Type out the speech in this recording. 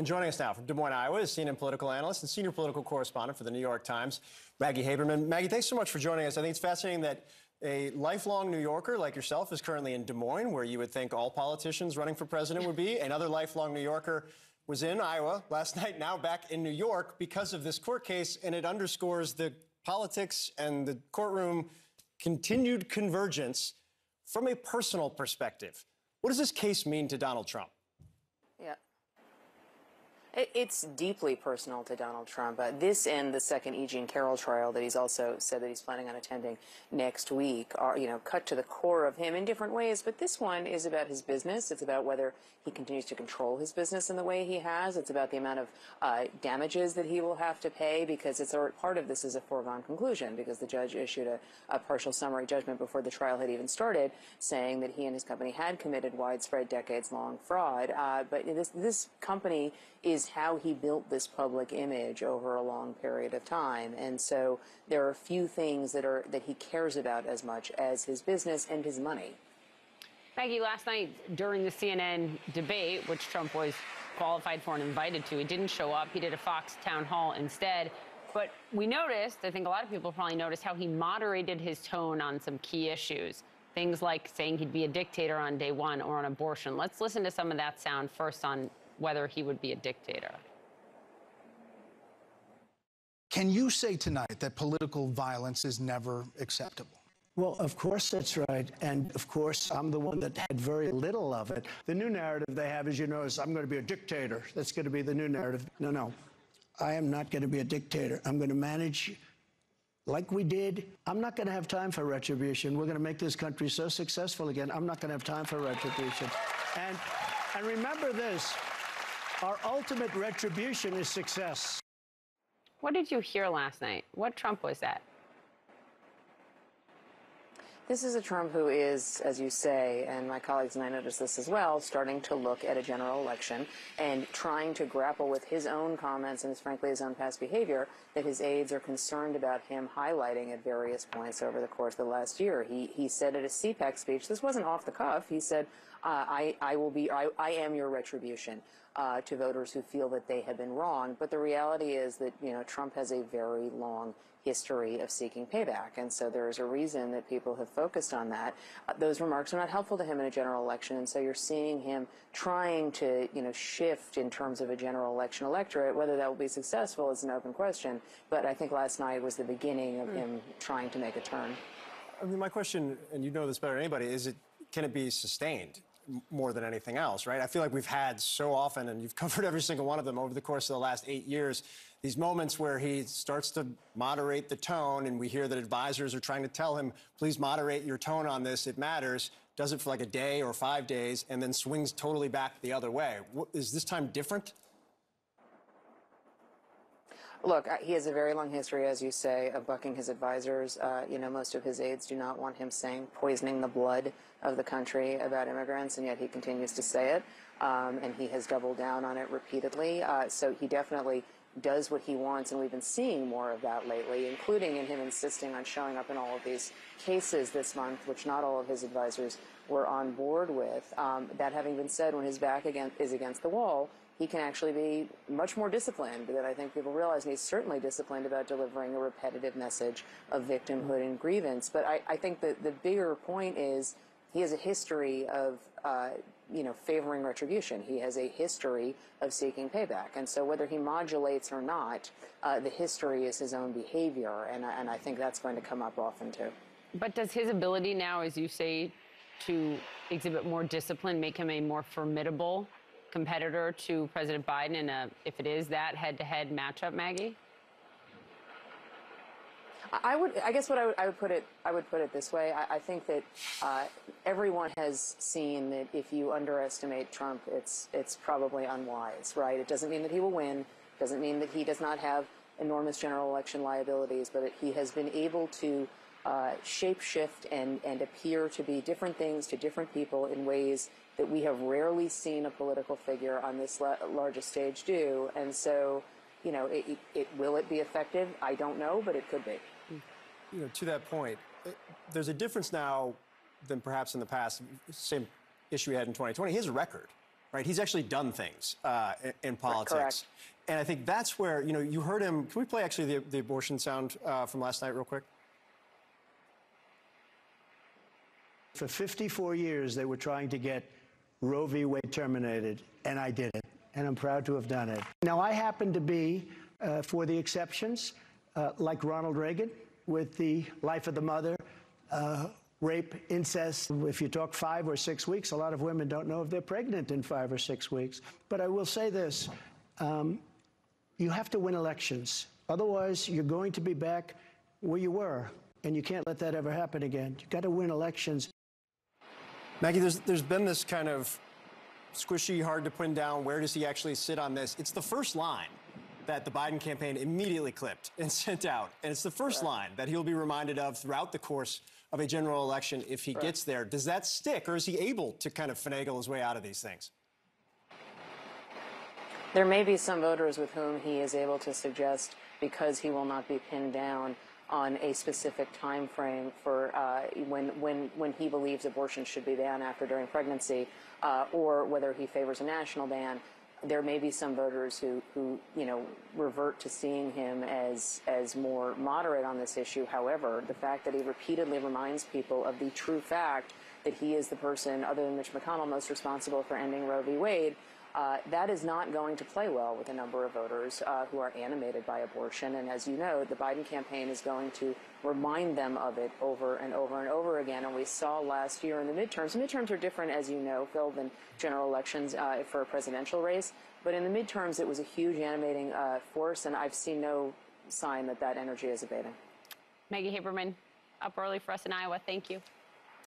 And joining us now from Des Moines, Iowa, is CNN political analyst and senior political correspondent for the New York Times, Maggie Haberman. Maggie, thanks so much for joining us. I think it's fascinating that a lifelong New Yorker like yourself is currently in Des Moines, where you would think all politicians running for president would be. Another lifelong New Yorker was in Iowa last night, now back in New York because of this court case, and it underscores the politics and the courtroom continued convergence from a personal perspective. What does this case mean to Donald Trump? It's deeply personal to Donald Trump. Uh, this and the second E. Jean Carroll trial that he's also said that he's planning on attending next week are, you know, cut to the core of him in different ways. But this one is about his business. It's about whether he continues to control his business in the way he has. It's about the amount of uh, damages that he will have to pay because it's a, part of this is a foregone conclusion because the judge issued a, a partial summary judgment before the trial had even started saying that he and his company had committed widespread decades-long fraud. Uh, but this, this company is how he built this public image over a long period of time. And so there are a few things that are that he cares about as much as his business and his money. Maggie, last night during the CNN debate, which Trump was qualified for and invited to, he didn't show up. He did a Fox town hall instead. But we noticed, I think a lot of people probably noticed, how he moderated his tone on some key issues. Things like saying he'd be a dictator on day one or on abortion. Let's listen to some of that sound first on whether he would be a dictator. Can you say tonight that political violence is never acceptable? Well, of course that's right. And of course, I'm the one that had very little of it. The new narrative they have, as you know, is I'm going to be a dictator. That's going to be the new narrative. No, no. I am not going to be a dictator. I'm going to manage like we did. I'm not going to have time for retribution. We're going to make this country so successful again. I'm not going to have time for retribution. And, and remember this our ultimate retribution is success. What did you hear last night? What Trump was that? This is a Trump who is, as you say, and my colleagues and I noticed this as well, starting to look at a general election and trying to grapple with his own comments and, frankly, his own past behavior that his aides are concerned about him highlighting at various points over the course of the last year. He, he said at a CPAC speech, this wasn't off the cuff, he said, uh, I, I will be, I, I am your retribution. Uh, to voters who feel that they have been wrong. But the reality is that you know Trump has a very long history of seeking payback, and so there is a reason that people have focused on that. Uh, those remarks are not helpful to him in a general election, and so you're seeing him trying to you know shift in terms of a general election electorate. Whether that will be successful is an open question. But I think last night was the beginning of mm. him trying to make a turn. I mean, my question, and you know this better than anybody, is it can it be sustained? More than anything else, right? I feel like we've had so often, and you've covered every single one of them over the course of the last eight years, these moments where he starts to moderate the tone, and we hear that advisors are trying to tell him, please moderate your tone on this, it matters, does it for like a day or five days, and then swings totally back the other way. Is this time different? Look, he has a very long history, as you say, of bucking his advisors. Uh, you know, most of his aides do not want him saying poisoning the blood of the country about immigrants, and yet he continues to say it, um, and he has doubled down on it repeatedly. Uh, so he definitely does what he wants, and we've been seeing more of that lately, including in him insisting on showing up in all of these cases this month, which not all of his advisors were on board with. Um, that having been said, when his back again, is against the wall, he can actually be much more disciplined than I think people realize. And he's certainly disciplined about delivering a repetitive message of victimhood and grievance. But I, I think that the bigger point is he has a history of, uh, you know, favoring retribution. He has a history of seeking payback. And so whether he modulates or not, uh, the history is his own behavior. And, and I think that's going to come up often too. But does his ability now, as you say, to exhibit more discipline make him a more formidable competitor to President Biden in a, if it is that head-to-head matchup, Maggie? I would, I guess, what I would, I would put it, I would put it this way. I, I think that uh, everyone has seen that if you underestimate Trump, it's it's probably unwise, right? It doesn't mean that he will win. Doesn't mean that he does not have enormous general election liabilities, but it, he has been able to uh, shapeshift and and appear to be different things to different people in ways that we have rarely seen a political figure on this la- largest stage do. And so, you know, it, it, will it be effective? I don't know, but it could be. You know, to that point, it, there's a difference now than perhaps in the past. Same issue we had in 2020. He has a record. right? He's actually done things uh, in, in politics. correct. And I think that's where, you know, you heard him. Can we play actually the, the abortion sound uh, from last night, real quick? For 54 years, they were trying to get Roe v. Wade terminated, and I did it, and I'm proud to have done it. Now, I happen to be uh, for the exceptions, uh, like Ronald Reagan with the life of the mother, uh, rape, incest. If you talk five or six weeks, a lot of women don't know if they're pregnant in five or six weeks. But I will say this um, you have to win elections. Otherwise, you're going to be back where you were, and you can't let that ever happen again. You've got to win elections. Maggie, there's, there's been this kind of squishy, hard to pin down. Where does he actually sit on this? It's the first line that the Biden campaign immediately clipped and sent out. And it's the first line that he'll be reminded of throughout the course of a general election if he gets there. Does that stick, or is he able to kind of finagle his way out of these things? There may be some voters with whom he is able to suggest, because he will not be pinned down on a specific time frame for uh, when, when, when he believes abortion should be banned after during pregnancy, uh, or whether he favors a national ban. There may be some voters who, who you know, revert to seeing him as, as more moderate on this issue. However, the fact that he repeatedly reminds people of the true fact that he is the person, other than Mitch McConnell, most responsible for ending Roe v. Wade, uh, that is not going to play well with a number of voters uh, who are animated by abortion. And as you know, the Biden campaign is going to remind them of it over and over and over again. And we saw last year in the midterms. Midterms are different, as you know, Phil, than general elections uh, for a presidential race. But in the midterms, it was a huge animating uh, force, and I've seen no sign that that energy is abating. Maggie Haberman, up early for us in Iowa. Thank you.